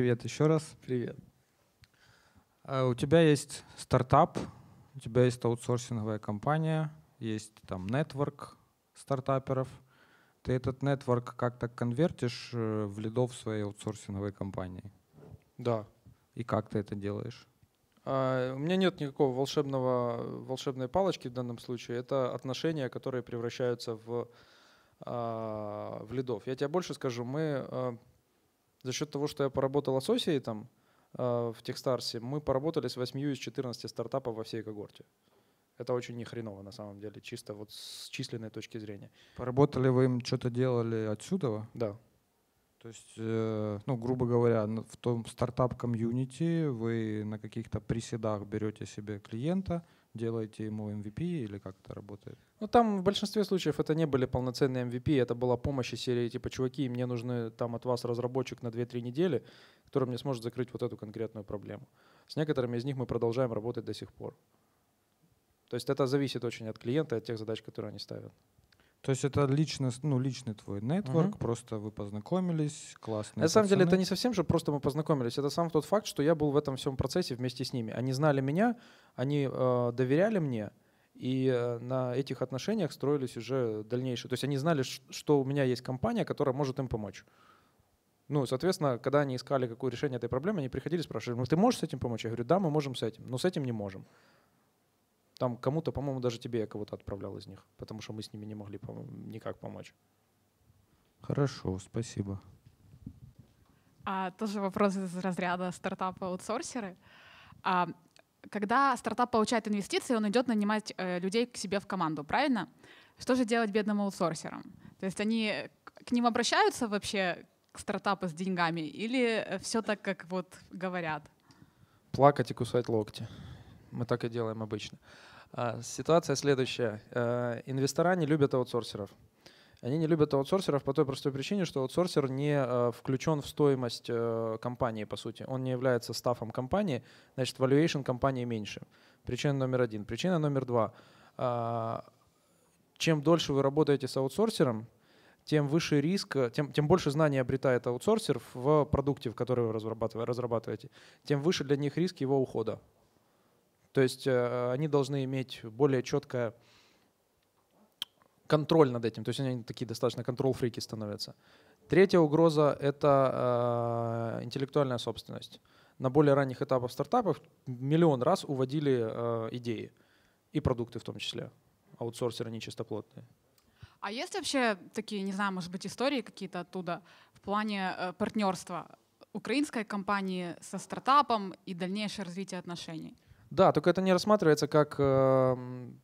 привет еще раз. Привет. А, У тебя есть стартап, у тебя есть аутсорсинговая компания, есть там нетворк стартаперов. Ты этот нетворк как-то конвертишь э, в лидов своей аутсорсинговой компании. Да. И как ты это делаешь? А, У меня нет никакого волшебного, волшебной палочки в данном случае. Это отношения, которые превращаются в, а, в лидов. Я тебе больше скажу. Мы а, за счет того, что я поработал associate ом а, в Techstars е, мы поработали с 8 из 14 стартапов во всей когорте. Это очень нехреново на самом деле, чисто вот с численной точки зрения. Поработали вы им, что-то делали отсюда? Да. То есть, э, ну, грубо говоря, в том стартап-комьюнити вы на каких-то pre-seed ах берете себе клиента, делаете ему MVP или как это работает? Ну, там в большинстве случаев это не были полноценные MVP, это была помощь из серии типа, чуваки, мне нужны там от вас разработчик на 2-3 недели, который мне сможет закрыть вот эту конкретную проблему. С некоторыми из них мы продолжаем работать до сих пор. То есть это зависит очень от клиента, от тех задач, которые они ставят. То есть это лично, ну, личный твой нетворк, Мгм. просто вы познакомились, классные На самом деле это не совсем же просто мы познакомились, это сам тот факт, что я был в этом всем процессе вместе с ними. Они знали меня, они э, доверяли мне, и э, на этих отношениях строились уже дальнейшие. То есть они знали, что у меня есть компания, которая может им помочь. Ну, соответственно, когда они искали какое решение этой проблемы, они приходили спрашивали, ну ты можешь с этим помочь? Я говорю, да, мы можем с этим, но с этим не можем. Там кому-то, по-моему, даже тебе я кого-то отправлял из них, потому что мы с ними не могли по-моему, никак помочь. Хорошо, спасибо. А, тоже вопрос из разряда стартапа-аутсорсеры. А, когда стартап получает инвестиции, он идет нанимать э, людей к себе в команду, правильно? Что же делать бедным аутсорсерам? То есть они к к ним обращаются вообще к стартапу с деньгами или все так, как вот говорят? плакать и кусать локти. Мы так и делаем обычно. А, Ситуация следующая. Э, Инвестора не любят аутсорсеров. Они не любят аутсорсеров по той простой причине, что аутсорсер не э, включен в стоимость э, компании, по сути. Он не является стафом компании, значит, valuation компании меньше. Причина номер один. Причина номер два. А, Чем дольше вы работаете с аутсорсером, тем выше риск, тем, тем больше знаний обретает аутсорсер в продукте, в который вы разрабатываете, тем выше для них риск его ухода. То есть э, они должны иметь более четкое контроль над этим. То есть они такие достаточно контрол-фрики становятся. Третья угроза — это э, интеллектуальная собственность. На более ранних этапах стартапов миллион раз уводили э, идеи и продукты в том числе. Аутсорсеры нечистоплотные. А есть вообще такие, не знаю, может быть, истории какие-то оттуда в плане партнерства украинской компании со стартапом и дальнейшее развитие отношений? Да, только это не рассматривается как э, м,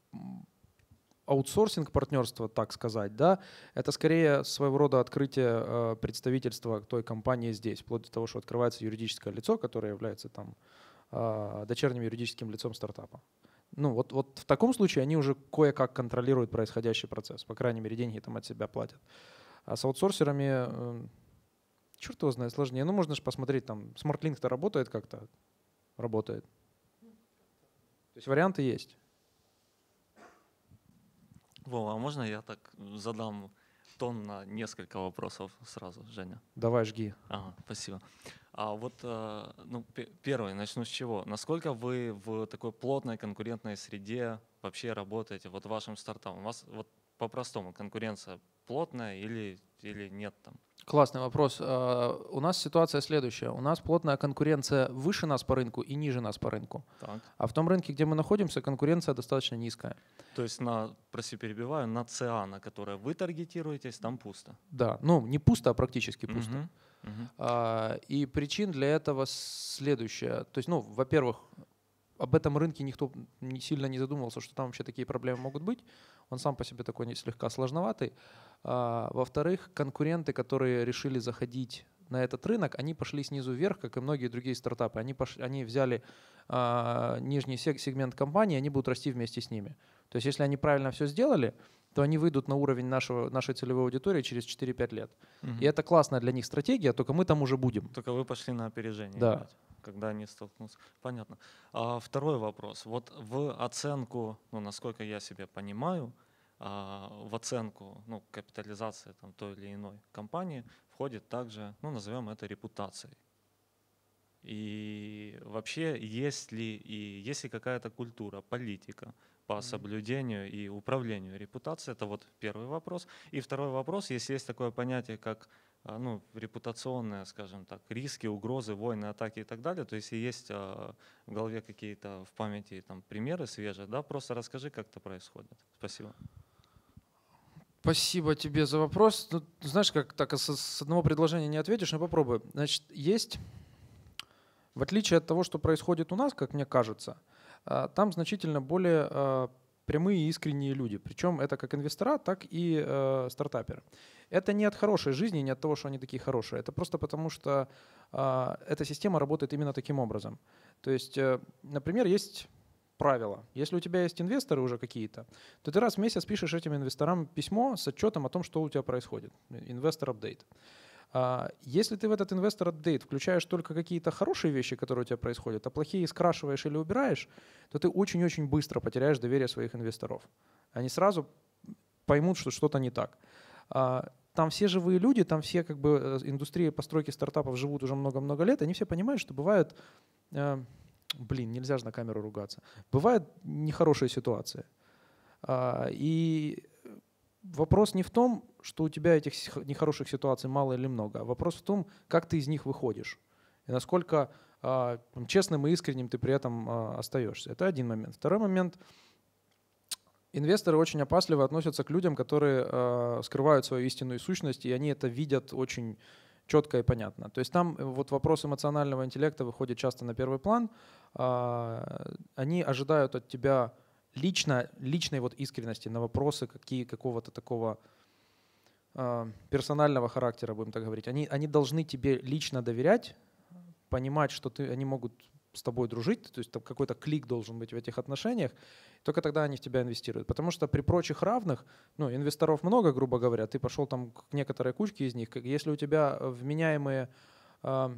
аутсорсинг партнерства, так сказать, да, это скорее своего рода открытие э, представительства той компании здесь, вплоть до того, что открывается юридическое лицо, которое является там э, дочерним юридическим лицом стартапа. Ну вот, вот в таком случае они уже кое-как контролируют происходящий процесс, по крайней мере деньги там от себя платят. А с аутсорсерами, э, черт его знает, сложнее. Ну можно же посмотреть, там SmartLink-то работает как-то, работает. То есть варианты есть. Вова, а можно я так задам тон на несколько вопросов сразу, Женя? Давай, жги. Ага, спасибо. А вот, э, ну, пе- первый, начну с чего. Насколько вы в такой плотной конкурентной среде вообще работаете, вот вашим стартапом? У вас вот по-простому конкуренция плотная или, или нет там? Классный вопрос. А, У нас ситуация следующая. У нас плотная конкуренция выше нас по рынку и ниже нас по рынку. Так. А в том рынке, где мы находимся, конкуренция достаточно низкая. То есть на, прости, перебиваю, на ЦА, на которое вы таргетируетесь, там пусто. Да, ну не пусто, а практически пусто. А, И причин для этого следующее. То есть, ну, во-первых, об этом рынке никто не сильно не задумывался, что там вообще такие проблемы могут быть. Он сам по себе такой слегка сложноватый. А, Во-вторых, конкуренты, которые решили заходить на этот рынок, они пошли снизу вверх, как и многие другие стартапы. Они, пош- они взяли а, нижний сек- сегмент компании, они будут расти вместе с ними. То есть если они правильно все сделали, то они выйдут на уровень нашего, нашей целевой аудитории через 4-5 лет. Мгм. И это классная для них стратегия, только мы там уже будем. Только вы пошли на опережение. Да. играть, Когда они столкнутся. Понятно. А второй вопрос. Вот в оценку, ну, насколько я себе понимаю, а, в оценку ну, капитализации там, той или иной компании входит также, ну, назовем это репутацией. И вообще, есть ли, и есть ли какая-то культура, политика по соблюдению и управлению репутацией? Это вот первый вопрос. И второй вопрос, если есть такое понятие, как ну, репутационные, скажем так, риски, угрозы, войны, атаки и так далее. То есть есть а, в голове какие-то в памяти там примеры свежие, да, просто расскажи, как это происходит. Спасибо. Спасибо тебе за вопрос. Ну, знаешь, как так с одного предложения не ответишь, но попробуй. Значит, есть, в отличие от того, что происходит у нас, как мне кажется, а, там значительно более прямые и искренние люди. Причем это как инвестора, так и э, стартаперы. Это не от хорошей жизни, не от того, что они такие хорошие. Это просто потому, что э, эта система работает именно таким образом. То есть, э, например, есть правило. Если у тебя есть инвесторы уже какие-то, то ты раз в месяц пишешь этим инвесторам письмо с отчетом о том, что у тебя происходит. Инвестор апдейт. Если ты в этот инвестор апдейт включаешь только какие-то хорошие вещи, которые у тебя происходят, а плохие скрашиваешь или убираешь, то ты очень-очень быстро потеряешь доверие своих инвесторов. Они сразу поймут, что что-то не так. А, там все живые люди, там все как бы э, индустрии постройки стартапов живут уже много-много лет, они все понимают, что бывают, э, блин, нельзя же на камеру ругаться, бывают нехорошие ситуации. А, и вопрос не в том, что у тебя этих нехороших ситуаций мало или много, вопрос в том, как ты из них выходишь. И насколько а, честным и искренним ты при этом а, остаешься. Это один момент. Второй момент. Инвесторы очень опасливо относятся к людям, которые а, скрывают свою истинную сущность, и они это видят очень четко и понятно. То есть там вот вопрос эмоционального интеллекта выходит часто на первый план. Они ожидают от тебя лично, личной вот искренности на вопросы какие, какого-то такого э, персонального характера, будем так говорить. Они, они должны тебе лично доверять, понимать, что ты, они могут с тобой дружить, то есть там какой-то клик должен быть в этих отношениях, только тогда они в тебя инвестируют. Потому что при прочих равных, ну, инвесторов много, грубо говоря, ты пошел там к некоторой кучке из них, если у тебя вменяемые э,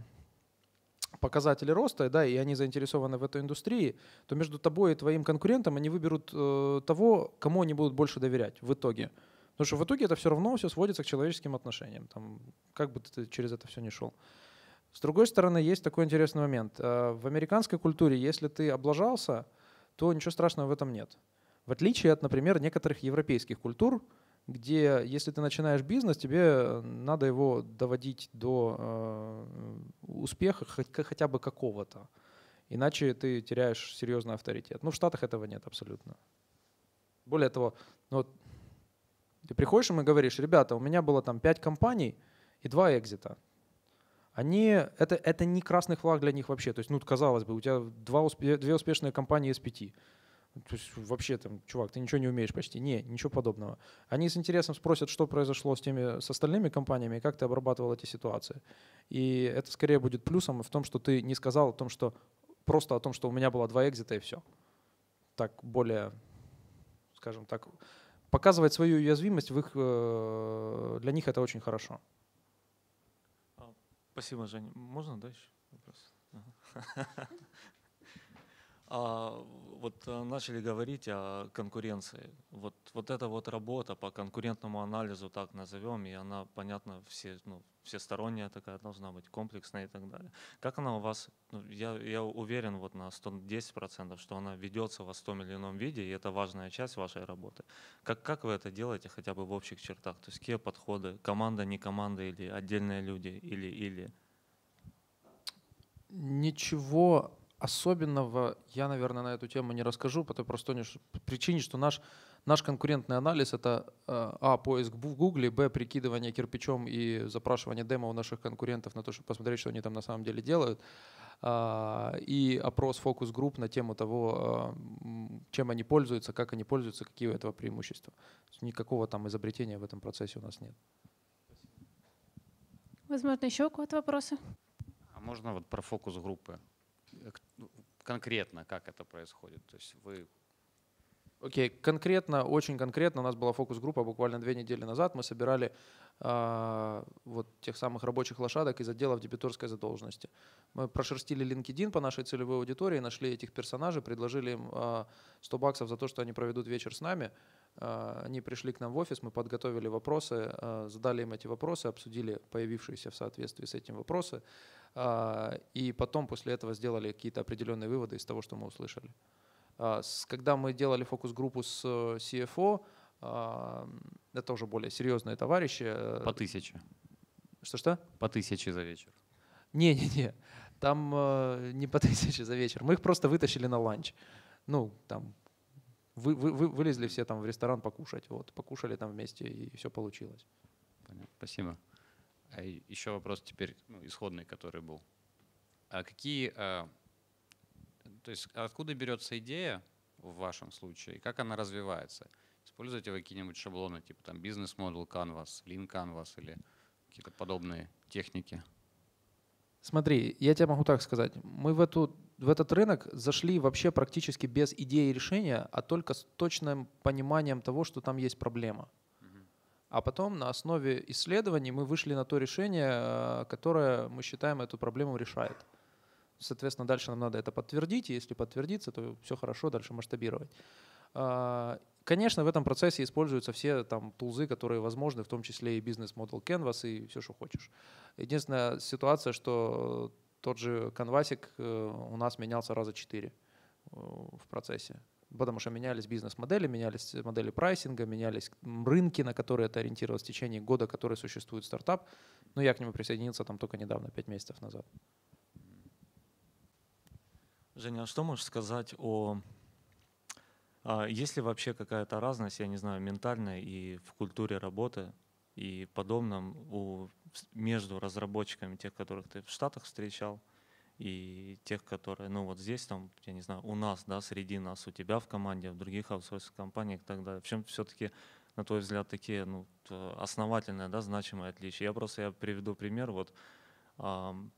показатели роста, да, и они заинтересованы в этой индустрии, то между тобой и твоим конкурентом они выберут э, того, кому они будут больше доверять в итоге. Потому что в итоге это все равно все сводится к человеческим отношениям, там, как бы ты через это все не шел. С другой стороны, есть такой интересный момент. Э, в американской культуре, если ты облажался, то ничего страшного в этом нет. В отличие от, например, некоторых европейских культур, где если ты начинаешь бизнес, тебе надо его доводить до э, успеха хотя бы какого-то. Иначе ты теряешь серьезный авторитет. Ну, в Штатах этого нет абсолютно. Более того, ну, вот, ты приходишь им и говоришь, ребята, у меня было там пять компаний и два экзита. Они, это, это не красный флаг для них вообще. То есть, ну, казалось бы, у тебя два, две успешные компании из пяти. То есть вообще там, чувак, ты ничего не умеешь почти. Не, ничего подобного. Они с интересом спросят, что произошло с теми, с остальными компаниями, как ты обрабатывал эти ситуации. И это скорее будет плюсом в том, что ты не сказал о том, что просто о том, что у меня было два экзита и все. Так более, скажем так, показывать свою уязвимость в их, э, для них это очень хорошо. А, спасибо, Женя. Можно дальше вопрос? Вот э, начали говорить о конкуренции. Вот, вот эта вот работа по конкурентному анализу, так назовем, и она, понятно, все, ну, всесторонняя такая должна быть, комплексная и так далее. Как она у вас, ну, я, я уверен вот на 110%, что она ведется в 100 миллионном виде, и это важная часть вашей работы. Как, как вы это делаете хотя бы в общих чертах? То есть какие подходы? Команда, не команда или отдельные люди? Или, или? Ничего особенного я, наверное, на эту тему не расскажу по той простой причине, что наш, наш конкурентный анализ — это э, а, поиск в Гугле, б, прикидывание кирпичом и запрашивание демо у наших конкурентов на то, чтобы посмотреть, что они там на самом деле делают, а, и опрос фокус-групп на тему того, э, чем они пользуются, как они пользуются, какие у этого преимущества. Никакого там изобретения в этом процессе у нас нет. Возможно, еще у кого-то вопросы? А можно вот про фокус-группы? Ну, конкретно как это происходит? То есть вы Окей, конкретно, очень конкретно, у нас была фокус-группа буквально две недели назад. Мы собирали а, вот тех самых рабочих лошадок из отделов дебиторской задолженности. Мы прошерстили LinkedIn по нашей целевой аудитории, нашли этих персонажей, предложили им а, 100 баксов за то, что они проведут вечер с нами. А, они пришли к нам в офис, мы подготовили вопросы, а, задали им эти вопросы, обсудили появившиеся в соответствии с этим вопросы. А, и потом после этого сделали какие-то определенные выводы из того, что мы услышали. А, Когда мы делали фокус-группу с э, CFO, а, это уже более серьезные товарищи. э, По тысяче. Что-что? По тысяче за вечер. Не-не-не, там э, не по тысяче за вечер. Мы их просто вытащили на ланч. Ну, там, вы, вы, вы- вылезли все там в ресторан покушать. Вот, покушали там вместе, и все получилось. Понятно. Спасибо. А еще вопрос теперь ну, исходный, который был. А какие, а, то есть откуда берется идея в вашем случае, и как она развивается? Используете вы какие-нибудь шаблоны, типа там бизнес-модел Canvas, Lean Canvas или какие-то подобные техники? Смотри, я тебе могу так сказать. Мы в, эту, в этот рынок зашли вообще практически без идеи решения, а только с точным пониманием того, что там есть проблема. А потом на основе исследований мы вышли на то решение, э, которое мы считаем эту проблему решает. Соответственно, дальше нам надо это подтвердить, и если подтвердится, то все хорошо, дальше масштабировать. А, Конечно, в этом процессе используются все там тулзы, которые возможны, в том числе и бизнес-модел Canvas и все, что хочешь. Единственная ситуация, что тот же конвасик э, у нас менялся раза четыре э, в процессе. Потому что менялись бизнес-модели, менялись модели прайсинга, менялись рынки, на которые это ориентировалось в течение года, который существует стартап. Но я к нему присоединился там только недавно, пять месяцев назад. Женя, а что можешь сказать о... а, Есть ли вообще какая-то разность, я не знаю, ментальная и в культуре работы и подобном у, между разработчиками, тех, которых ты в Штатах встречал, и тех, которые, ну вот здесь, там, я не знаю, у нас, да, среди нас, у тебя в команде, в других аутсорсинг компаниях и так далее. В чем все-таки, на твой взгляд, такие ну, т- основательные, да, значимые отличия? Я просто я приведу пример. Вот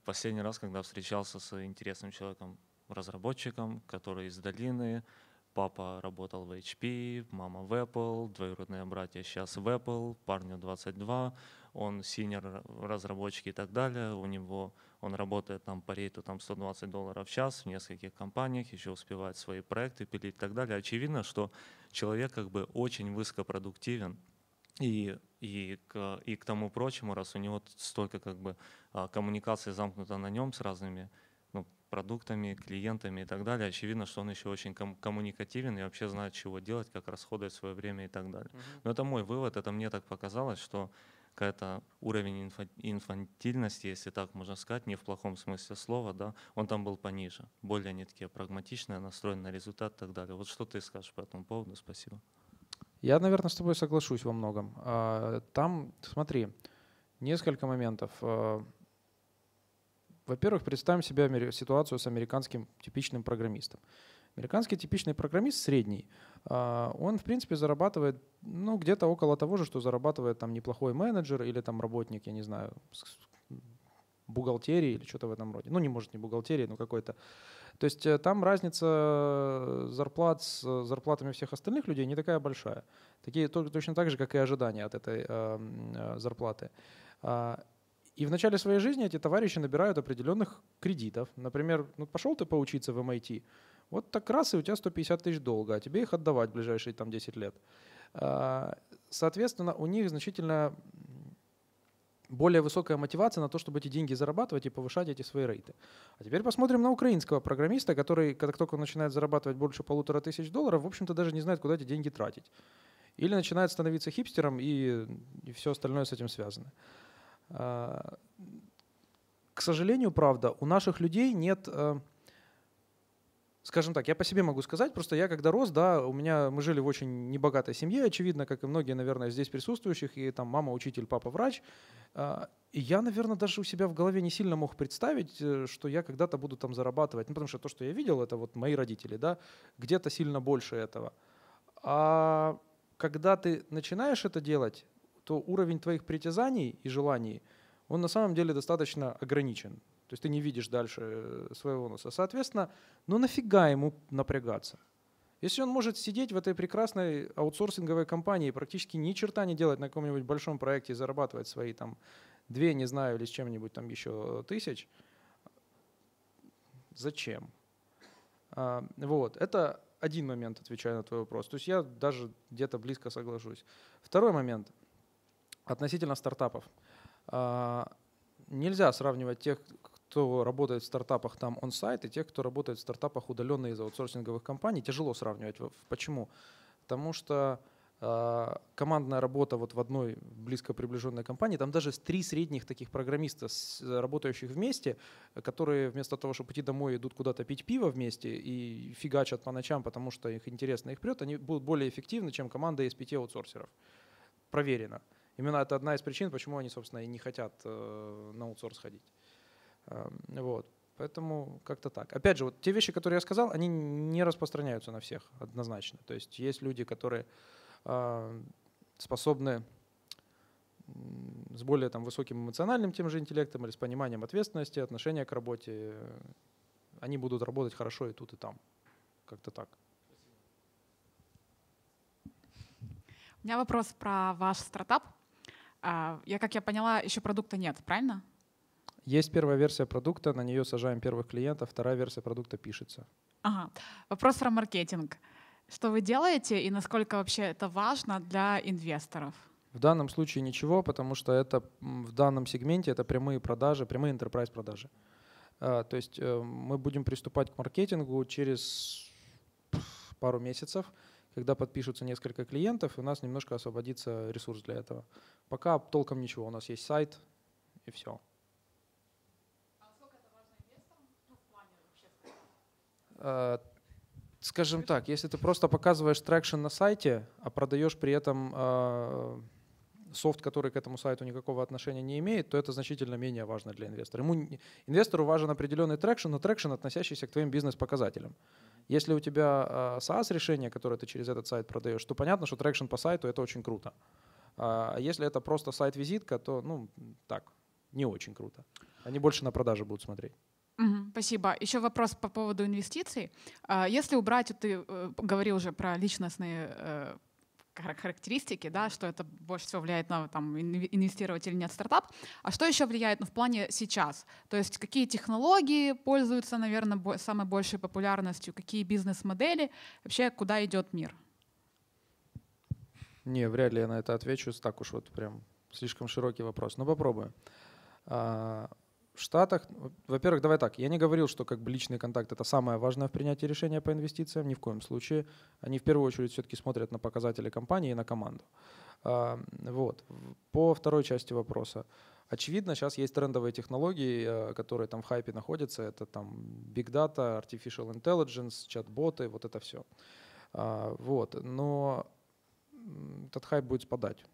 последний раз, когда встречался с интересным человеком, разработчиком, который из долины, папа работал в HP, мама в Apple, двоюродные братья сейчас в Apple, парню 22, он синер разработчик и так далее, у него он работает там по рейту там 120 долларов в час в нескольких компаниях, еще успевает свои проекты пилить и так далее. Очевидно, что человек как бы очень высокопродуктивен, и, и, к, и к тому прочему, раз у него столько как бы а, коммуникации замкнуто на нем с разными ну, продуктами, клиентами и так далее, очевидно, что он еще очень ком- коммуникативен и вообще знает, чего делать, как расходовать свое время и так далее. Но это мой вывод, это мне так показалось, что какая-то уровень инфа- инфантильности, если так можно сказать, не в плохом смысле слова, да, он там был пониже. Более они такие прагматичные, настроены на результат и так далее. Вот что ты скажешь по этому поводу? Спасибо. Я, наверное, с тобой соглашусь во многом. А, Там, смотри, несколько моментов. А, Во-первых, представим себе ситуацию с американским типичным программистом. Американский типичный программист средний, а, он, в принципе, зарабатывает ну, где-то около того же, что зарабатывает там неплохой менеджер или там работник, я не знаю, бухгалтерии или что-то в этом роде. Ну, не может не бухгалтерии, но какой-то. То есть э, там разница зарплат с зарплатами всех остальных людей не такая большая. Такие то- точно так же, как и ожидания от этой э, э, зарплаты. А, И в начале своей жизни эти товарищи набирают определенных кредитов. Например, ну, пошел ты поучиться в MIT, вот так раз, и у тебя 150 тысяч долга, а тебе их отдавать в ближайшие там, 10 лет. А, Соответственно, у них значительно более высокая мотивация на то, чтобы эти деньги зарабатывать и повышать эти свои рейты. А теперь посмотрим на украинского программиста, который, как только начинает зарабатывать больше полутора тысяч долларов, в общем-то даже не знает, куда эти деньги тратить. Или начинает становиться хипстером, и, и все остальное с этим связано. А, К сожалению, правда, у наших людей нет, э, скажем так, я по себе могу сказать, просто я когда рос, да, у меня, мы жили в очень небогатой семье, очевидно, как и многие, наверное, здесь присутствующих, и там мама учитель, папа врач. А, И я, наверное, даже у себя в голове не сильно мог представить, э, что я когда-то буду там зарабатывать. Ну, потому что то, что я видел, это вот мои родители, да, где-то сильно больше этого. А когда ты начинаешь это делать, то уровень твоих притязаний и желаний, он на самом деле достаточно ограничен. То есть ты не видишь дальше э, своего носа. Соответственно, ну нафига ему напрягаться? Если он может сидеть в этой прекрасной аутсорсинговой компании и практически ни черта не делать на каком-нибудь большом проекте и зарабатывать свои там две, не знаю, или с чем-нибудь там еще тысяч, зачем? А, вот, это один момент, отвечая на твой вопрос. То есть я даже где-то близко соглашусь. Второй момент относительно стартапов. А, нельзя сравнивать тех, кто работает в стартапах там он-сайт, и тех, кто работает в стартапах удаленно из аутсорсинговых компаний. Тяжело сравнивать. Почему? Потому что э, командная работа вот в одной близко приближенной компании, там даже три средних таких программиста, с, работающих вместе, которые вместо того, чтобы идти домой, идут куда-то пить пиво вместе и фигачат по ночам, потому что их интересно их прет, они будут более эффективны, чем команда из пяти аутсорсеров. Проверено. Именно это одна из причин, почему они, собственно, и не хотят э, на аутсорс ходить. Эм, вот. Поэтому как-то так. Опять же, вот те вещи, которые я сказал, они не распространяются на всех однозначно. То есть есть люди, которые э, способны с более там, высоким эмоциональным тем же интеллектом или с пониманием ответственности, отношения к работе, они будут работать хорошо и тут, и там. Как-то так. У меня вопрос про ваш стартап. А, я, как я поняла, еще продукта нет, правильно? Есть первая версия продукта, на нее сажаем первых клиентов, вторая версия продукта пишется. Ага. Вопрос про маркетинг. Что вы делаете и насколько вообще это важно для инвесторов? В данном случае ничего, потому что это в данном сегменте это прямые продажи, прямые enterprise продажи. А, то есть э, мы будем приступать к маркетингу через пару месяцев, когда подпишутся несколько клиентов, и у нас немножко освободится ресурс для этого. Пока толком ничего, у нас есть сайт и все. Скажем так, если ты просто показываешь traction на сайте, а продаешь при этом э, софт, который к этому сайту никакого отношения не имеет, то это значительно менее важно для инвестора. Ему, инвестору важен определенный traction, но traction, относящийся к твоим бизнес-показателям. Если у тебя э, SaaS-решение, которое ты через этот сайт продаешь, то понятно, что traction по сайту — это очень круто. А если это просто сайт-визитка, то, ну, так, не очень круто. Они больше на продажи будут смотреть. Угу, спасибо. Еще вопрос по поводу инвестиций. А, если убрать, ты э, говорил уже про личностные э, характеристики, да, что это больше всего влияет на там, инвестировать или нет в стартап. А что еще влияет ну, в плане сейчас? То есть какие технологии пользуются, наверное, самой большей популярностью, какие бизнес-модели, вообще куда идет мир? Не, вряд ли я на это отвечу. Так уж вот прям слишком широкий вопрос. Но попробую. В Штатах, во-первых, давай так, я не говорил, что как бы личный контакт это самое важное в принятии решения по инвестициям, ни в коем случае. Они в первую очередь все-таки смотрят на показатели компании и на команду. А, вот. По второй части вопроса. Очевидно, сейчас есть трендовые технологии, э, которые там в хайпе находятся. Это там Big Data, Artificial Intelligence, чат-боты, вот это все. А, вот. Но этот хайп будет спадать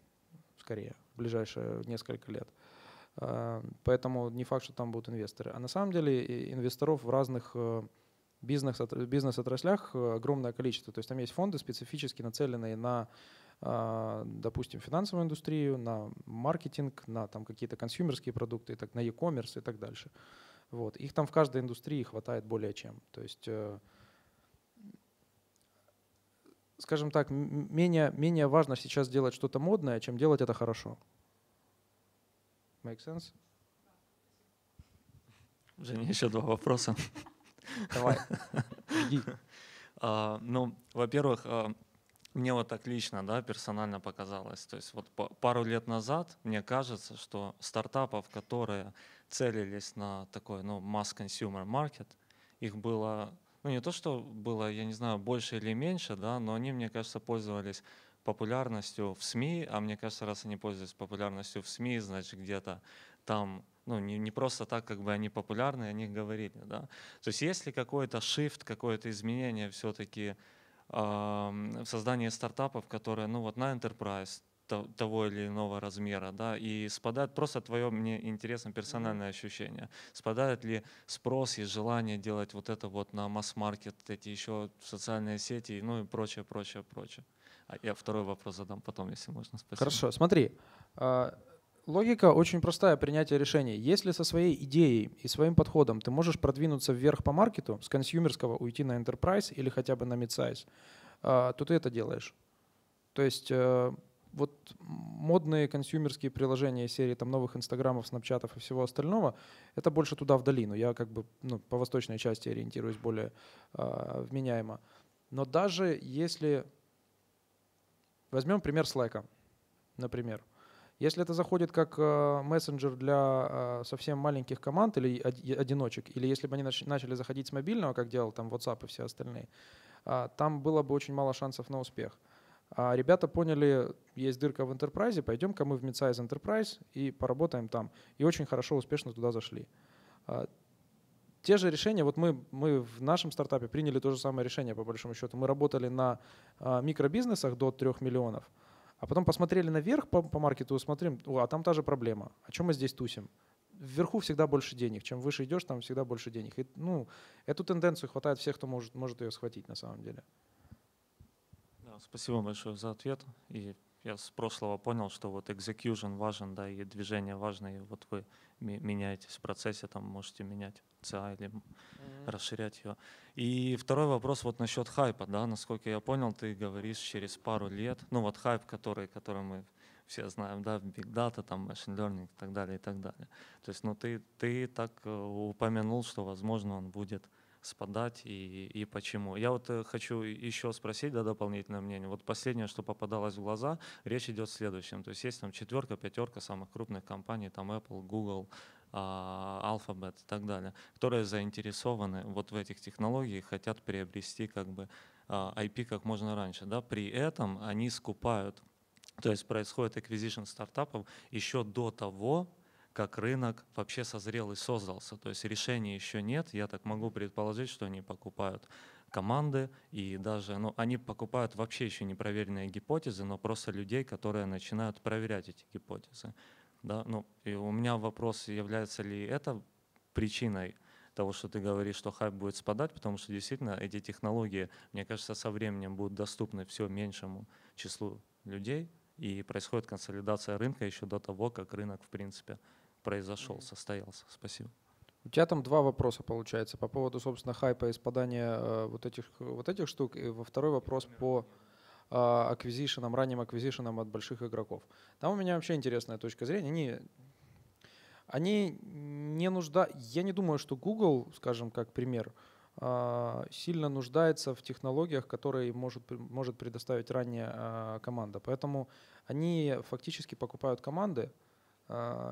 скорее в ближайшие несколько лет. А, поэтому не факт, что там будут инвесторы. А на самом деле инвесторов в разных э, бизнес-отраслях э, огромное количество. То есть там есть фонды, специфически нацеленные на, допустим, финансовую индустрию, на маркетинг, на там какие-то консюмерские продукты, так, на e-commerce и так дальше. Вот. Их там в каждой индустрии хватает более чем. То есть, э, скажем так, менее, менее важно сейчас делать что-то модное, чем делать это хорошо. Make sense? Женя, еще два вопроса. Давай, жди. А, ну, во-первых, а, мне вот так лично, да, персонально показалось. То есть вот пару лет назад мне кажется, что стартапов, которые целились на такой, ну, масс-консюмер маркет, их было, ну, не то, что было, я не знаю, больше или меньше, да, но они, мне кажется, пользовались популярностью в СМИ, а мне кажется, раз они пользуются популярностью в СМИ, значит, где-то там, ну, не, не просто так, как бы они популярны, о них говорили, да. То есть есть ли какой-то shift, какое-то изменение все-таки э, в создании стартапов, которые, ну, вот на enterprise, того или иного размера, да, и спадает просто твое, мне интересно, персональное ощущение, спадает ли спрос и желание делать вот это вот на масс-маркет, эти еще социальные сети, ну и прочее, прочее, прочее. А я второй вопрос задам потом, если можно. Спасибо. Хорошо, смотри. А, логика очень простая принятие решений. Если со своей идеей и своим подходом ты можешь продвинуться вверх по маркету, с консюмерского уйти на enterprise или хотя бы на mid-size, а, то ты это делаешь. То есть э, вот модные консюмерские приложения серии там новых инстаграмов, снапчатов и всего остального, это больше туда в долину. Я как бы ну, по восточной части ориентируюсь более вменяемо. Но даже если возьмем пример Slack, например, если это заходит как э, мессенджер для э, совсем маленьких команд или одиночек, или если бы они начали заходить с мобильного, как делал там WhatsApp и все остальные, э, там было бы очень мало шансов на успех. А ребята поняли, есть дырка в Enterprise, пойдем-ка мы в Midsize Enterprise и поработаем там. И очень хорошо, успешно туда зашли. Те же решения, вот мы, мы в нашем стартапе приняли то же самое решение, по большому счету. Мы работали на а, микробизнесах до 3 миллионов, а потом посмотрели наверх по, по маркету смотрим, о, а там та же проблема. О чем мы здесь тусим? Вверху всегда больше денег. Чем выше идешь, там всегда больше денег. И, ну, эту тенденцию хватает всех, кто может, может ее схватить на самом деле спасибо большое за ответ. И я с прошлого понял, что вот execution важен, да, и движение важно, и вот вы меняетесь в процессе, там можете менять CA или mm-hmm. расширять ее. И второй вопрос вот насчет хайпа, да, насколько я понял, ты говоришь через пару лет, ну вот хайп, который, который мы все знаем, да, big data, там, machine learning и так далее, и так далее. То есть, ну, ты, ты так э, упомянул, что, возможно, он будет спадать и, и почему. Я вот э, хочу еще спросить, да, дополнительное мнение. Вот последнее, что попадалось в глаза, речь идет о следующем. То есть есть там четверка, пятерка самых крупных компаний, там Apple, Google, а, Alphabet и так далее, которые заинтересованы вот в этих технологиях, хотят приобрести как бы IP а, как можно раньше. Да? При этом они скупают, то есть происходит acquisition стартапов еще до того, как рынок вообще созрел и создался. То есть решения еще нет. Я так могу предположить, что они покупают команды и даже, ну, они покупают вообще еще не проверенные гипотезы, но просто людей, которые начинают проверять эти гипотезы. Да? Ну, и у меня вопрос, является ли это причиной того, что ты говоришь, что хайп будет спадать, потому что действительно эти технологии, мне кажется, со временем будут доступны все меньшему числу людей, и происходит консолидация рынка еще до того, как рынок, в принципе, произошел, состоялся. Спасибо. У тебя там два вопроса получается по поводу, собственно, хайпа и спадания э, вот, этих, вот этих штук. И во второй вопрос по э, аквизишенам, ранним аквизишенам от больших игроков. Там у меня вообще интересная точка зрения. Они, они не нужда... Я не думаю, что Google, скажем, как пример, э, сильно нуждается в технологиях, которые может, может предоставить ранняя э, команда. Поэтому они фактически покупают команды,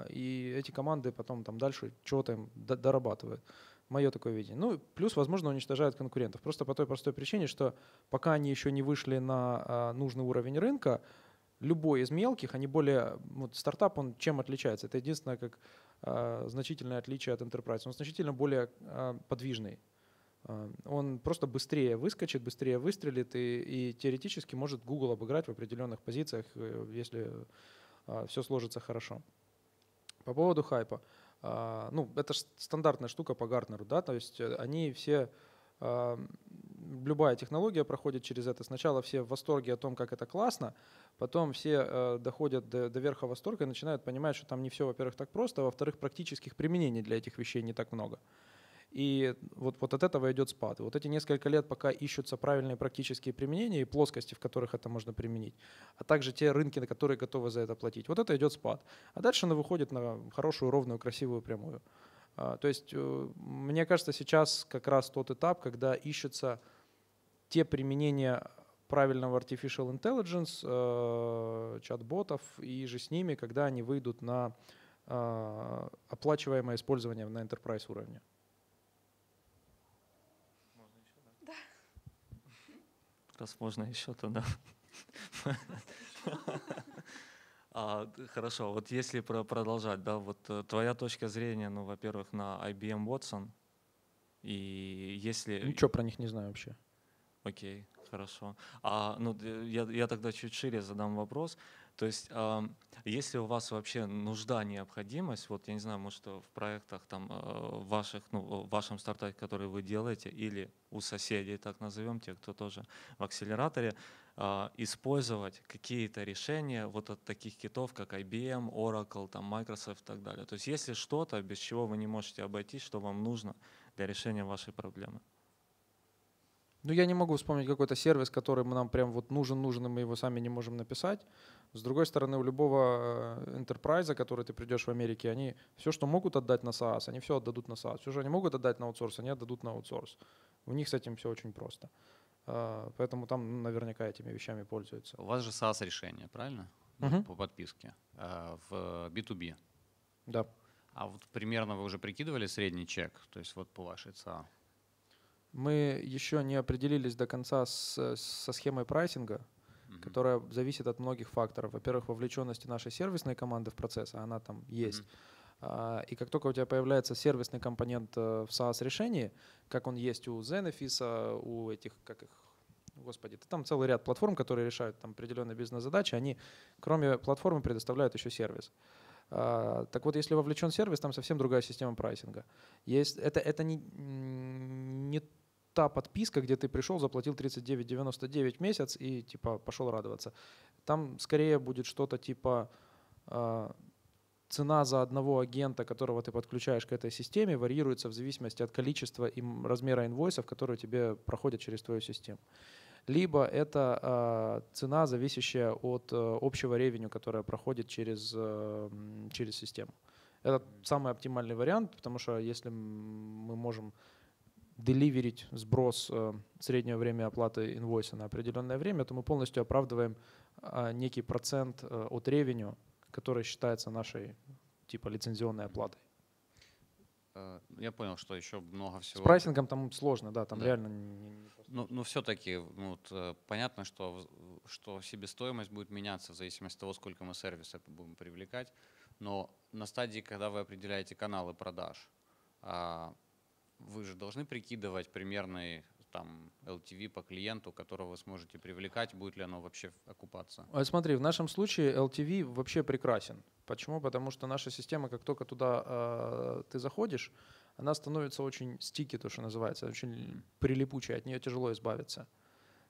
и эти команды потом там дальше чего-то им дорабатывают. Мое такое видение. Ну, плюс, возможно, уничтожают конкурентов. Просто по той простой причине, что пока они еще не вышли на а, нужный уровень рынка, любой из мелких, они более... Вот стартап, он чем отличается? Это единственное, как э, значительное отличие от enterprise. Он значительно более э, подвижный. Э, он просто быстрее выскочит, быстрее выстрелит и, и теоретически может Google обыграть в определенных позициях, э, если э, все сложится хорошо. По поводу хайпа. А, ну, это стандартная штука по Гартнеру, да, то есть э, они все, а, любая технология проходит через это. Сначала все в восторге о том, как это классно, потом все э, доходят до, до верха восторга и начинают понимать, что там не все, во-первых, так просто, а во-вторых, практических применений для этих вещей не так много. И вот, вот от этого идет спад. И вот эти несколько лет, пока ищутся правильные практические применения и плоскости, в которых это можно применить, а также те рынки, на которые готовы за это платить, вот это идет спад. А дальше она выходит на хорошую, ровную, красивую прямую. А, то есть, э, мне кажется, сейчас как раз тот этап, когда ищутся те применения правильного artificial intelligence, э, чат-ботов и же с ними, когда они выйдут на э, оплачиваемое использование на enterprise уровне. Раз можно еще, то да. А, хорошо, вот если про продолжать, да, вот э, твоя точка зрения, ну, во-первых, на IBM Watson, и если... Ничего про них не знаю вообще. Окей, хорошо. А, ну, я, я тогда чуть шире задам вопрос. То есть, если у вас вообще нужда, необходимость, вот я не знаю, может, в проектах там э, ваших, ну, в вашем стартапе, который вы делаете, или у соседей, так назовем, те, кто тоже в акселераторе, а, использовать какие-то решения вот от таких китов, как IBM, Oracle, там, Microsoft и так далее. То есть если что-то, без чего вы не можете обойтись, что вам нужно для решения вашей проблемы. Ну, я не могу вспомнить какой-то сервис, который нам прям вот нужен, нужен, и мы его сами не можем написать. С другой стороны, у любого enterprise, который ты придешь в Америке, они все, что могут отдать на SaaS, они все отдадут на SaaS. Все, что они могут отдать на аутсорс, они отдадут на аутсорс. У них с этим все очень просто. А, поэтому там наверняка этими вещами пользуются. У вас же SaaS-решение, правильно? Мгм. По подписке. А, В B2B. Да. А вот примерно вы уже прикидывали средний чек? То есть вот по вашей ЦА? Мы еще не определились до конца с, со схемой прайсинга, Мгм. которая зависит от многих факторов. Во-первых, вовлеченности нашей сервисной команды в процесс, а она там есть. А, И как только у тебя появляется сервисный компонент э, в SaaS-решении, как он есть у Zenefis, у этих, как их, господи, там целый ряд платформ, которые решают там определенные бизнес-задачи, они кроме платформы предоставляют еще сервис. А, Так вот, если вовлечен сервис, там совсем другая система прайсинга. Есть, это, это не, не та подписка, где ты пришел, заплатил 39,99 в месяц и типа пошел радоваться. Там скорее будет что-то типа а, цена за одного агента, которого ты подключаешь к этой системе, варьируется в зависимости от количества и размера инвойсов, которые тебе проходят через твою систему. Либо это а, цена, зависящая от э, общего ревеню, которая проходит через, э, через систему. Это самый оптимальный вариант, потому что если мы можем деливерить сброс э, среднего времени оплаты инвойса на определенное время, то мы полностью оправдываем а, некий процент э, от ревеню, который считается нашей типа лицензионной оплатой. Э, Я понял, что еще много С всего. прайсингом там сложно, да, там Да. реально не- не просто. Ну, но все-таки ну, вот, понятно, что, что себестоимость будет меняться в зависимости от того, сколько мы сервиса будем привлекать. Но на стадии, когда вы определяете каналы продаж, а, вы же должны прикидывать примерный там LTV по клиенту, которого вы сможете привлекать, будет ли оно вообще окупаться. А Смотри, в нашем случае LTV вообще прекрасен. Почему? Потому что наша система, как только туда э, ты заходишь, она становится очень стики, то, что называется, очень прилипучей, от нее тяжело избавиться.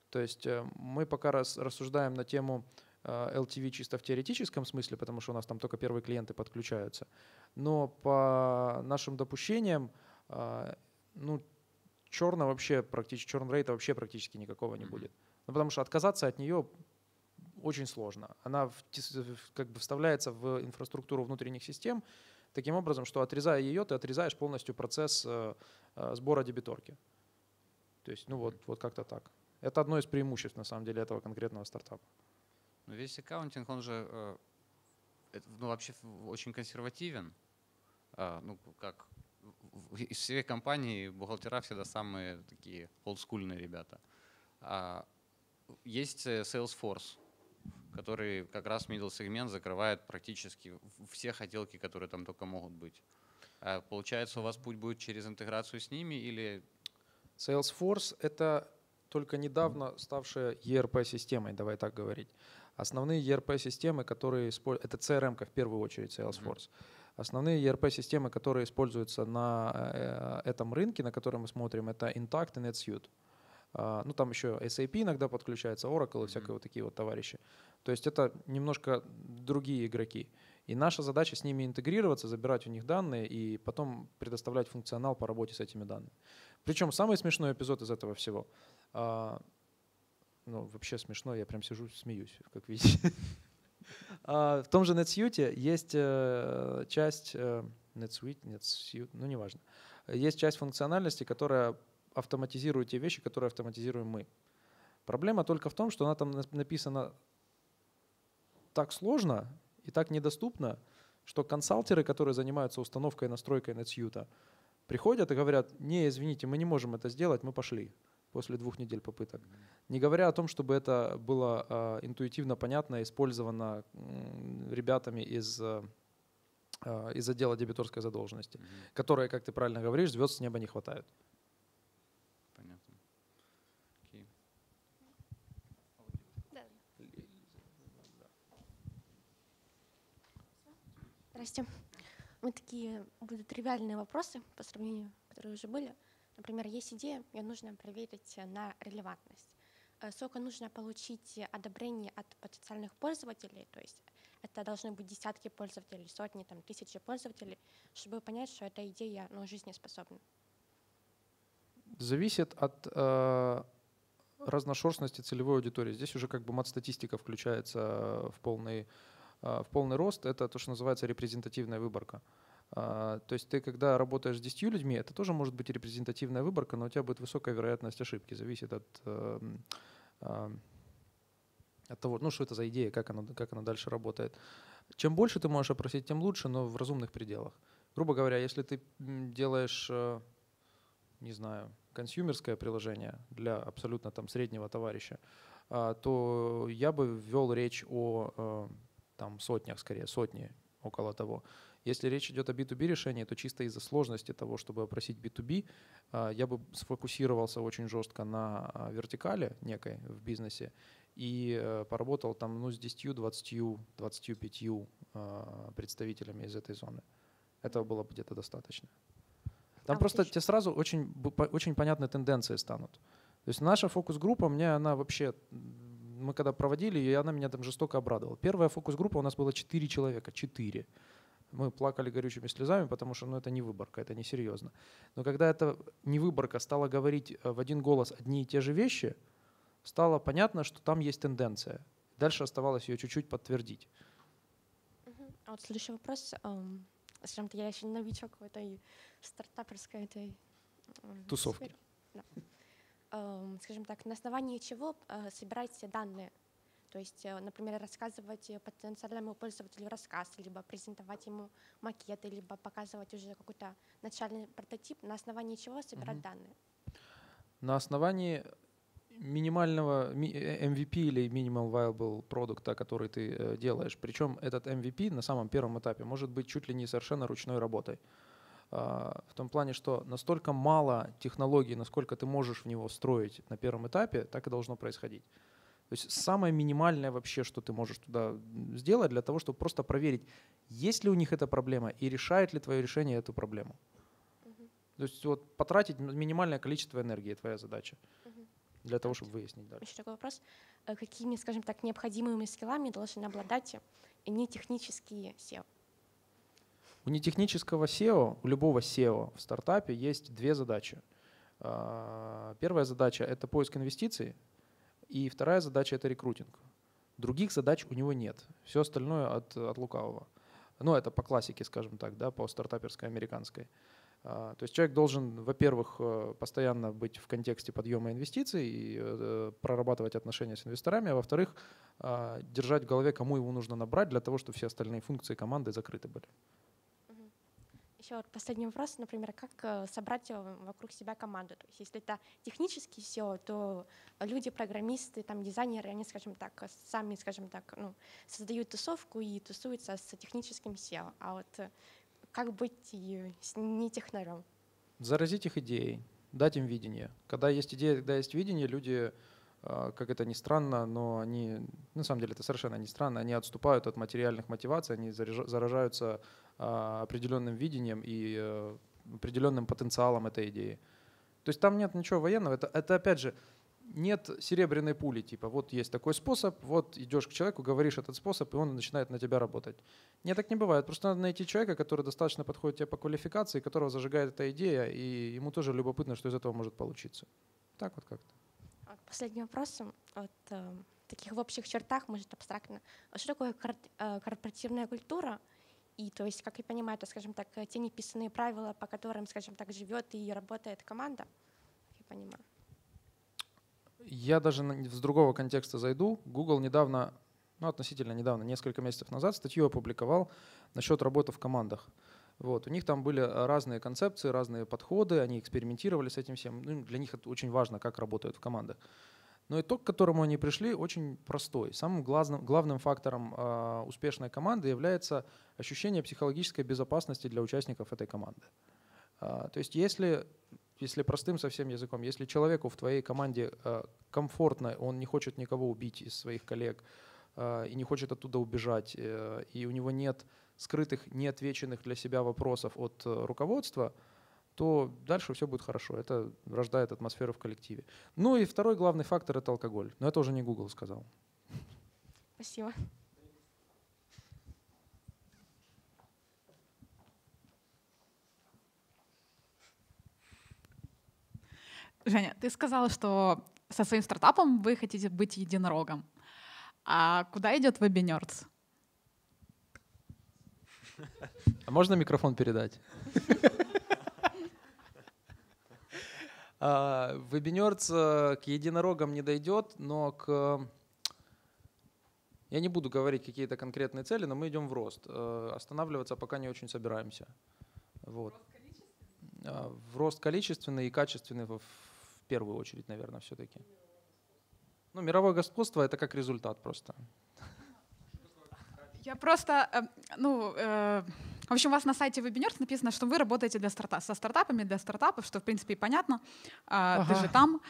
То есть э, мы пока рас- рассуждаем на тему э, LTV чисто в теоретическом смысле, потому что у нас там только первые клиенты подключаются. Но по нашим допущениям, э, ну, черна вообще практически, черн рейта вообще практически никакого не будет. Ну, потому что отказаться от нее очень сложно. Она в- как бы вставляется в инфраструктуру внутренних систем таким образом, что отрезая ее, ты отрезаешь полностью процесс э, э, сбора дебиторки. То есть, ну вот, вот как-то так. Это одно из преимуществ, на самом деле, этого конкретного стартапа. Но весь аккаунтинг, он же э, ну, вообще очень консервативен. А, ну, как из всей компании бухгалтера всегда самые такие олдскульные ребята. А, есть э, Salesforce, который как раз middle сегмент закрывает практически все хотелки, которые там только могут быть. А получается, у вас путь будет через интеграцию с ними или Salesforce — это только недавно ставшая ERP-системой, давай так говорить. Основные ERP-системы, которые используют, это CRM в первую очередь Salesforce. Основные ERP-системы, которые используются на э, этом рынке, на который мы смотрим, это Intact и NetSuite. А, Ну, там еще SAP иногда подключается, Oracle и всякие вот такие вот товарищи. То есть это немножко другие игроки. И наша задача с ними интегрироваться, забирать у них данные и потом предоставлять функционал по работе с этими данными. Причем самый смешной эпизод из этого всего. а, ну, вообще смешно, я прям сижу, смеюсь, как видите. А, В том же NetSuite есть э, часть, э, NetSuite, NetSuite, ну неважно, есть часть функциональности, которая автоматизирует те вещи, которые автоматизируем мы. Проблема только в том, что она там на- написана так сложно и так недоступно, что консалтеры, которые занимаются установкой и настройкой NetSuite, приходят и говорят, не, извините, мы не можем это сделать, мы пошли после двух недель попыток. Не говоря о том, чтобы это было а, интуитивно понятно, использовано ребятами из, а, а, из отдела дебиторской задолженности, которые, как ты правильно говоришь, звезд с неба не хватает. понятно. Окей. Здрасте. Мы такие будут тривиальные вопросы по сравнению, которые уже были. Например, есть идея, ее нужно проверить на релевантность. э, сколько нужно получить одобрение от потенциальных пользователей, то есть это должны быть десятки пользователей, сотни, там, тысячи пользователей, чтобы понять, что эта идея ну, жизнеспособна? Зависит от э, разношерстности целевой аудитории. Здесь уже как бы мат-статистика включается в полный, э, в полный рост. Это то, что называется репрезентативная выборка. Э, то есть ты, когда работаешь с 10 людьми, это тоже может быть репрезентативная выборка, но у тебя будет высокая вероятность ошибки. Зависит от, э, э, от того, ну что это за идея, как она, как она дальше работает. Чем больше ты можешь опросить, тем лучше, но в разумных пределах. Грубо говоря, если ты делаешь, э, не знаю, консюмерское приложение для абсолютно там среднего товарища, а, то я бы ввел речь о э, там сотнях, скорее, сотни около того. Если речь идет о B2B решении, то чисто из-за сложности того, чтобы опросить B2B, а, я бы сфокусировался очень жестко на а, вертикали некой в бизнесе и э, поработал там ну, с 10, 20, 25 представителями из этой зоны. Этого было бы где-то достаточно. Там а просто вот тебе сразу очень, очень понятные тенденции станут. То есть наша фокус-группа, мне она вообще, мы когда проводили, и она меня там жестоко обрадовала. Первая фокус-группа у нас было 4 человека, 4. Мы плакали горючими слезами, потому что ну, это не выборка, это несерьезно. Но когда эта не выборка стала говорить э, в один голос одни и те же вещи, стало понятно, что там есть тенденция. Дальше оставалось ее чуть-чуть подтвердить. А вот следующий вопрос. Скажем-то, я еще новичок в этой стартаперской этой тусовке. Да. Скажем так, на основании чего э, собираете данные? То есть, э, например, рассказывать потенциальному пользователю рассказ, либо презентовать ему макеты, либо показывать уже какой-то начальный прототип, на основании чего собирать угу. данные? На основании минимального MVP э, или Minimal Viable продукта, который ты э, делаешь. Причем этот MVP на самом первом этапе может быть чуть ли не совершенно ручной работой. А, в том плане, что настолько мало технологий, насколько ты можешь в него строить на первом этапе, так и должно происходить. То есть самое минимальное вообще, что ты можешь туда сделать для того, чтобы просто проверить, есть ли у них эта проблема и решает ли твое решение эту проблему. Угу. То есть вот потратить минимальное количество энергии твоя задача. Угу для того, чтобы выяснить дальше. Еще такой вопрос. Э, какими, скажем так, необходимыми скиллами должен обладать не технические SEO? У нетехнического SEO, у любого SEO в стартапе есть две задачи. А, первая задача — это поиск инвестиций, и вторая задача — это рекрутинг. Других задач у него нет. Все остальное от, от лукавого. Ну, это по классике, скажем так, да, по стартаперской американской. А, то есть человек должен, во-первых, э, постоянно быть в контексте подъема инвестиций и э, прорабатывать отношения с инвесторами, а во-вторых, а, держать в голове, кому его нужно набрать для того, чтобы все остальные функции команды закрыты были. Еще вот последний вопрос, например, как э, собрать вокруг себя команду? То есть если это технический SEO, то люди, программисты, там, дизайнеры, они, скажем так, сами, скажем так, ну, создают тусовку и тусуются с техническим SEO. А вот как быть не технарем? Заразить их идеей, дать им видение. Когда есть идея, когда есть видение, люди, как это ни странно, но они, на самом деле это совершенно не странно, они отступают от материальных мотиваций, они заражаются определенным видением и э, определенным потенциалом этой идеи. То есть там нет ничего военного, это, это опять же, нет серебряной пули, типа вот есть такой способ, вот идешь к человеку, говоришь этот способ, и он начинает на тебя работать. Нет, так не бывает. Просто надо найти человека, который достаточно подходит тебе по квалификации, которого зажигает эта идея, и ему тоже любопытно, что из этого может получиться. Так вот как-то. Последний вопрос. Вот, э, таких в общих чертах, может, абстрактно. Что такое э, корпоративная культура? И то есть, как я понимаю, это, скажем так, те неписанные правила, по которым, скажем так, живет и работает команда, я понимаю. Я даже с другого контекста зайду. Google недавно, ну относительно недавно, несколько месяцев назад статью опубликовал насчет работы в командах. Вот. У них там были разные концепции, разные подходы, они экспериментировали с этим всем. Ну, для них это очень важно, как работают в командах. Но итог, к которому они пришли, очень простой. Самым главным, главным фактором э, успешной команды является ощущение психологической безопасности для участников этой команды. Э, то есть если если простым совсем языком, если человеку в твоей команде э, комфортно, он не хочет никого убить из своих коллег э, и не хочет оттуда убежать, э, и у него нет скрытых, неотвеченных для себя вопросов от руководства, то дальше все будет хорошо. Это рождает атмосферу в коллективе. Ну и второй главный фактор — это алкоголь. Но это уже не Google сказал. Спасибо. Женя, ты сказала, что со своим стартапом вы хотите быть единорогом. А куда идет Webinerds? А можно микрофон передать? А, э, к единорогам не дойдет, но к... Я не буду говорить какие-то конкретные цели, но мы идем в рост. Э, Останавливаться пока не очень собираемся. Вот. А, В рост количественный и качественный в в первую очередь, наверное, все-таки. Ну, мировое господство — это как результат просто. Я просто, э, ну, э, в общем, у вас на сайте Webinerds написано, что вы работаете для старта со стартапами, для стартапов, что, в принципе, и понятно, а, ты Ага. же там.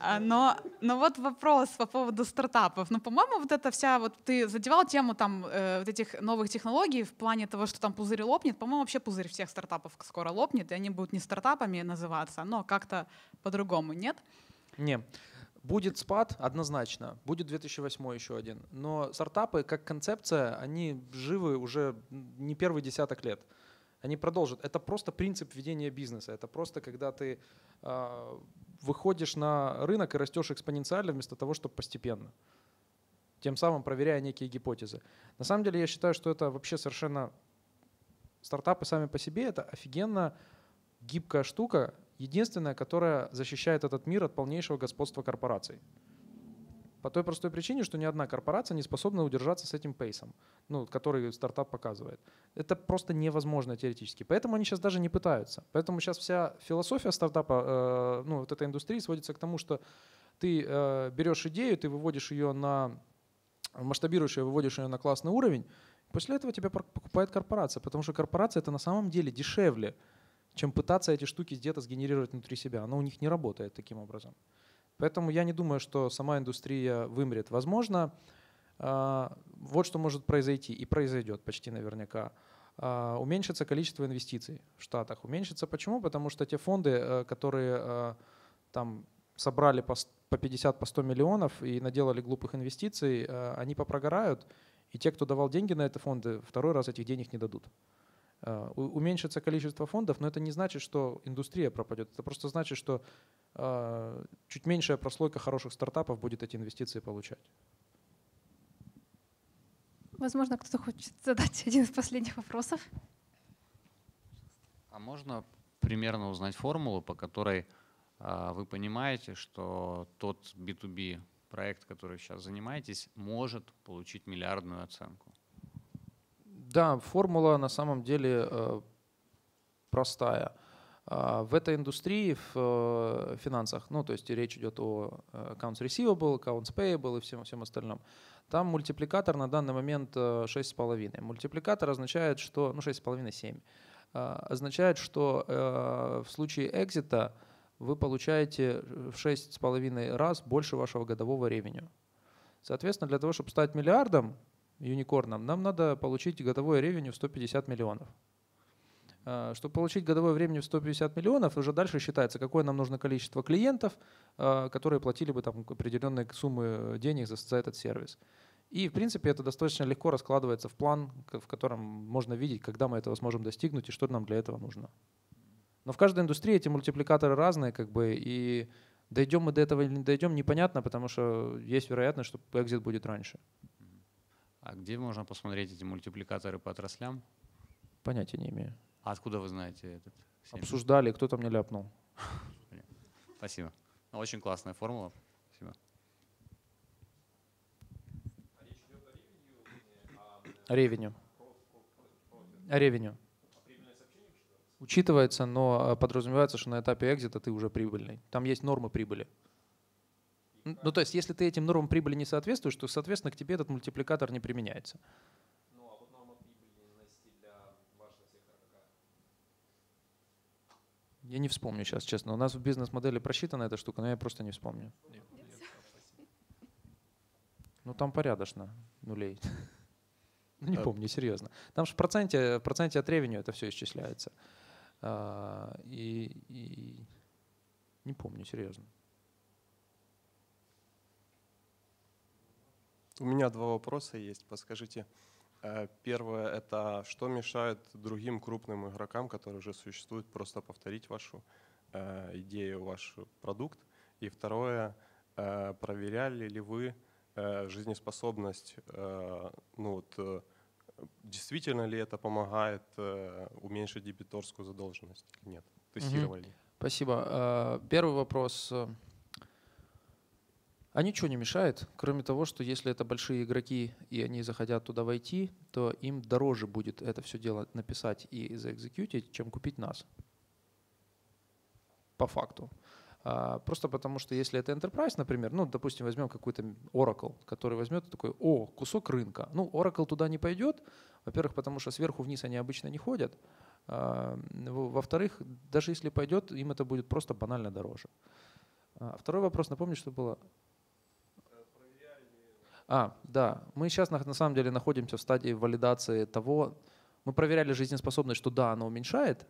А, Но, но вот вопрос по поводу стартапов. Ну, по-моему, вот эта вся, вот ты задевал тему там э, вот этих новых технологий в плане того, что там пузырь лопнет. По-моему, вообще пузырь всех стартапов скоро лопнет, и они будут не стартапами называться, но как-то по-другому, нет? Не. Будет спад однозначно, будет 2008 еще один. Но стартапы как концепция, они живы уже не первый десяток лет. Они продолжат. Это просто принцип ведения бизнеса. Это просто когда ты а, выходишь на рынок и растешь экспоненциально вместо того, чтобы постепенно. Тем самым проверяя некие гипотезы. На самом деле я считаю, что это вообще совершенно... Стартапы сами по себе — это офигенно гибкая штука, единственная, которая защищает этот мир от полнейшего господства корпораций. По той простой причине, что ни одна корпорация не способна удержаться с этим пейсом, ну, который стартап показывает. Это просто невозможно теоретически. Поэтому они сейчас даже не пытаются. Поэтому сейчас вся философия стартапа, э, ну, вот этой индустрии сводится к тому, что ты э, берешь идею, ты выводишь ее на масштабируешь ее, выводишь ее на классный уровень, после этого тебя покупает корпорация, потому что корпорация это на самом деле дешевле, чем пытаться эти штуки где-то сгенерировать внутри себя. Оно у них не работает таким образом. Поэтому я не думаю, что сама индустрия вымрет. Возможно, а, вот что может произойти и произойдет почти наверняка. А, Уменьшится количество инвестиций в Штатах. Уменьшится почему? Потому что те фонды, э, которые э, там собрали по с- по 50, по 100 миллионов и наделали глупых инвестиций, э, они попрогорают, и те, кто давал деньги на эти фонды, второй раз этих денег не дадут. Э, Уменьшится количество фондов, но это не значит, что индустрия пропадет. Это просто значит, что э, чуть меньшая прослойка хороших стартапов будет эти инвестиции получать. Возможно, кто-то хочет задать один из последних вопросов. А можно примерно узнать формулу, по которой а, вы понимаете, что тот B2B проект, который сейчас занимаетесь, может получить миллиардную оценку? Да, формула на самом деле э, простая. А, В этой индустрии, в э, финансах, ну то есть речь идет о э, accounts receivable, accounts payable и всем, всем остальном, там мультипликатор на данный момент э, 6,5. Мультипликатор означает, что, ну 6,5-7, означает, что в случае экзита вы получаете в 6,5 раз больше вашего годового ревеню. Соответственно, для того, чтобы стать миллиардом, юникорном, нам надо получить годовое ревеню в 150 миллионов. А, Чтобы получить годовое время в 150 миллионов, уже дальше считается, какое нам нужно количество клиентов, а, которые платили бы там определенные суммы денег за, этот сервис. И, в принципе, это достаточно легко раскладывается в план, в котором можно видеть, когда мы этого сможем достигнуть и что нам для этого нужно. Но в каждой индустрии эти мультипликаторы разные, как бы, и дойдем мы до этого или не дойдем, непонятно, потому что есть вероятность, что экзит будет раньше. А где можно посмотреть эти мультипликаторы по отраслям? Понятия не имею. А откуда вы знаете этот? семь? Обсуждали, кто-то мне ляпнул. Спасибо. Ну, Очень классная формула. Спасибо. Ревеню. Ревеню. Учитывается, но э, подразумевается, что на этапе экзита ты уже прибыльный. Там есть нормы прибыли. Ну, то есть, если ты этим нормам прибыли не соответствуешь, то, соответственно, к тебе этот мультипликатор не применяется. Я не вспомню сейчас, честно. У нас в бизнес-модели просчитана эта штука, но я просто не вспомню. Ну, там порядочно нулей. Ну, не А- помню, серьезно. Там же в проценте, в проценте от ревеню это все исчисляется. А, и, и не помню, серьезно. У меня два вопроса есть. Подскажите, э, первое – это что мешает другим крупным игрокам, которые уже существуют, просто повторить вашу э, идею, ваш продукт? И второе, э, проверяли ли вы жизнеспособность, ну вот, действительно ли это помогает уменьшить дебиторскую задолженность нет? Тестировали? Угу. Спасибо. Первый вопрос а ничего не мешает, кроме того, что если это большие игроки и они захотят туда войти, то им дороже будет это все дело написать и заэкзекьютить, чем купить нас. По факту. А, просто потому что если это enterprise, например, ну, допустим, возьмем какой-то Oracle, который возьмет такой, о, кусок рынка. Ну, Oracle туда не пойдет, во-первых, потому что сверху вниз они обычно не ходят. А, во-вторых, даже если пойдет, им это будет просто банально дороже. А, второй вопрос, напомню, что было а, да. Мы сейчас на, на самом деле находимся в стадии валидации того, мы проверяли жизнеспособность, что да, она уменьшает,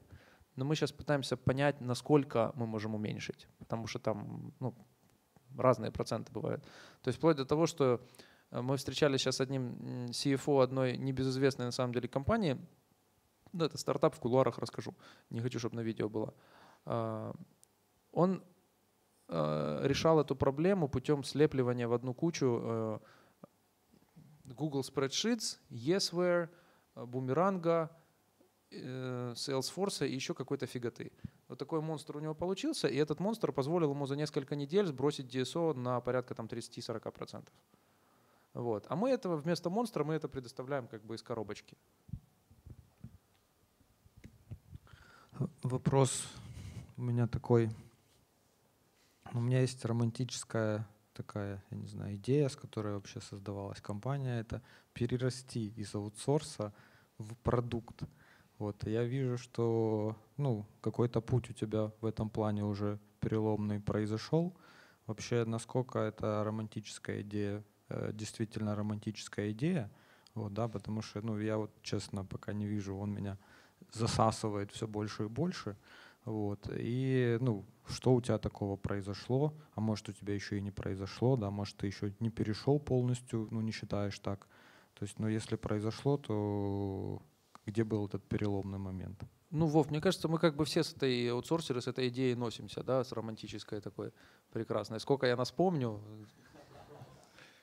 но мы сейчас пытаемся понять, насколько мы можем уменьшить, потому что там ну, разные проценты бывают. То есть вплоть до того, что э, мы встречались сейчас с одним CFO одной небезызвестной на самом деле компании, ну, это стартап в кулуарах расскажу, не хочу, чтобы на видео было. А, он э, решал эту проблему путем слепливания в одну кучу э, Google Spreadsheets, Yesware, э, Бумеранга, э, Salesforce и еще какой-то фиготы. Вот такой монстр у него получился, и этот монстр позволил ему за несколько недель сбросить DSO на порядка там 30-40%. Вот. А мы этого вместо монстра мы это предоставляем как бы из коробочки. Вопрос у меня такой. У меня есть романтическая такая, я не знаю, идея, с которой вообще создавалась компания, это перерасти из аутсорса в продукт. Вот, я вижу, что ну, какой-то путь у тебя в этом плане уже переломный произошел. Вообще, насколько это романтическая идея, э, действительно романтическая идея, вот, да, потому что, ну, я вот честно пока не вижу, он меня засасывает все больше и больше. Вот. И ну, что у тебя такого произошло, а может у тебя еще и не произошло, да, может ты еще не перешел полностью, ну не считаешь так. То есть, ну если произошло, то где был этот переломный момент? Ну, Вов, мне кажется, мы как бы все с этой аутсорсеры, с этой идеей носимся, да, с романтической такой прекрасной. Сколько я нас помню,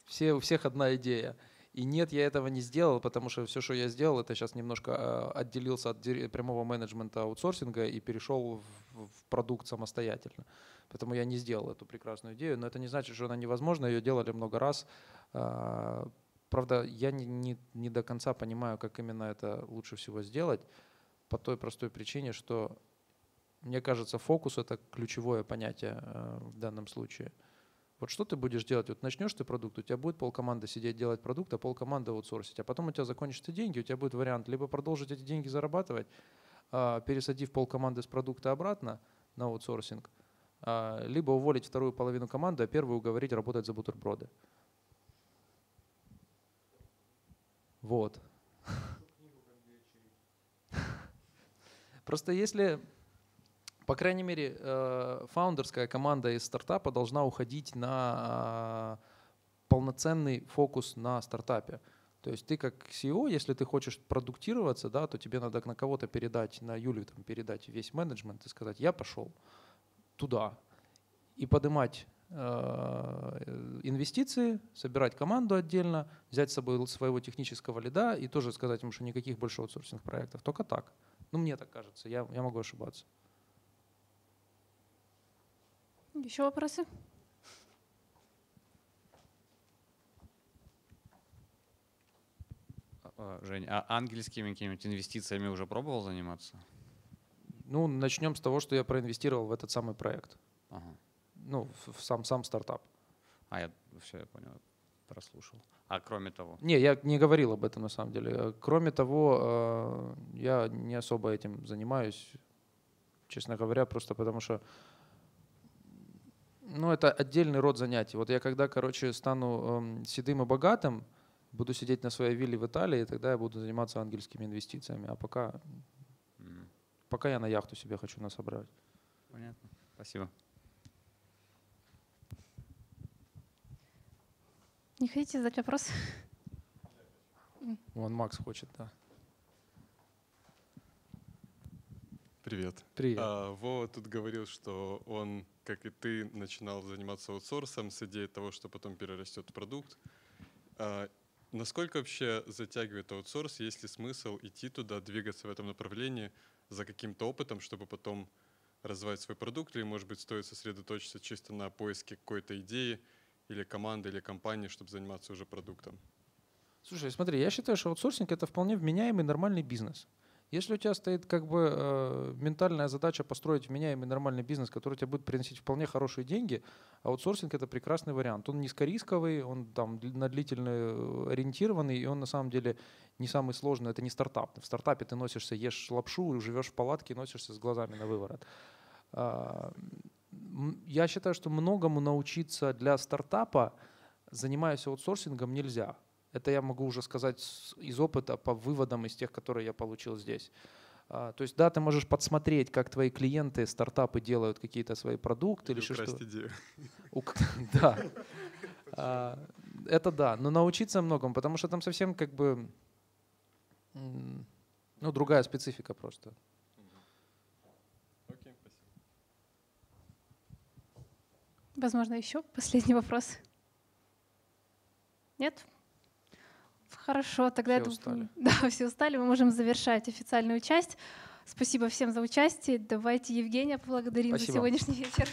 все, у всех одна идея. И нет, я этого не сделал, потому что все, что я сделал, это сейчас немножко а, отделился от прямого менеджмента аутсорсинга и перешел в, продукт самостоятельно. Поэтому я не сделал эту прекрасную идею, но это не значит, что она невозможна, ее делали много раз. А, правда, я не, не, не до конца понимаю, как именно это лучше всего сделать, по той простой причине, что мне кажется, фокус это ключевое понятие а, в данном случае – вот что ты будешь делать? Вот начнешь ты продукт, у тебя будет полкоманды сидеть делать продукт, а полкоманды аутсорсить. А потом у тебя закончатся деньги, у тебя будет вариант либо продолжить эти деньги зарабатывать, а, пересадив полкоманды с продукта обратно на аутсорсинг, а, либо уволить вторую половину команды, а первую уговорить работать за бутерброды. Вот. Просто если по крайней мере, э, фаундерская команда из стартапа должна уходить на полноценный фокус на стартапе. То есть ты как CEO, если ты хочешь продуктироваться, да, то тебе надо на кого-то передать, на Юлю там, передать весь менеджмент и сказать, я пошел туда. И поднимать э, инвестиции, собирать команду отдельно, взять с собой своего технического лида и тоже сказать ему, что никаких больше аутсорсинг проектов. Только так. Ну, мне так кажется, я, я могу ошибаться. Еще вопросы? А, а, Жень, а ангельскими какими-нибудь инвестициями уже пробовал заниматься? Ну, начнем с того, что я проинвестировал в этот самый проект. Ага. Ну, в, в сам, сам стартап. А, я все, я понял, прослушал. А кроме того? Не, я не говорил об этом на самом деле. Кроме того, э, я не особо этим занимаюсь, честно говоря, просто потому что ну, это отдельный род занятий. Вот я когда, короче, стану э, седым и богатым, буду сидеть на своей вилле в Италии, тогда я буду заниматься ангельскими инвестициями. А пока, mm. пока я на яхту себе хочу насобрать. Понятно. Спасибо. Не хотите задать вопрос? Вон Макс хочет, да. Привет. Привет. А, Вова тут говорил, что он, как и ты, начинал заниматься аутсорсом с идеей того, что потом перерастет в продукт. А, насколько вообще затягивает аутсорс? Есть ли смысл идти туда, двигаться в этом направлении за каким-то опытом, чтобы потом развивать свой продукт? Или, может быть, стоит сосредоточиться чисто на поиске какой-то идеи или команды, или компании, чтобы заниматься уже продуктом? Слушай, смотри, я считаю, что аутсорсинг это вполне вменяемый нормальный бизнес. Если у тебя стоит как бы э, ментальная задача построить вменяемый нормальный бизнес, который тебе будет приносить вполне хорошие деньги, аутсорсинг это прекрасный вариант. Он низкорисковый, он там на длительно э, ориентированный, и он на самом деле не самый сложный. Это не стартап. В стартапе ты носишься, ешь лапшу, живешь в палатке и носишься с глазами на выворот. А, Я считаю, что многому научиться для стартапа, занимаясь аутсорсингом, нельзя. Это я могу уже сказать из опыта по выводам из тех, которые я получил здесь. А, То есть, да, ты можешь подсмотреть, как твои клиенты, стартапы делают какие-то свои продукты или Или что. идею. Да. А, Это да, но научиться многому, потому что там совсем как бы ну, другая специфика просто. Возможно, еще последний вопрос. Нет? Хорошо, тогда Все думаю- устали. Да, все устали. Мы можем завершать официальную часть. Спасибо всем за участие. Давайте Евгения поблагодарим за Спасибо. сегодняшний вечер.